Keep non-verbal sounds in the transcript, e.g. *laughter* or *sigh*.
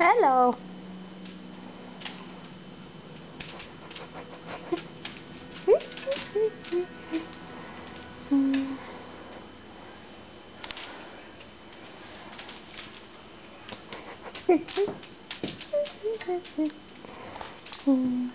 Hello. Hmm. *laughs*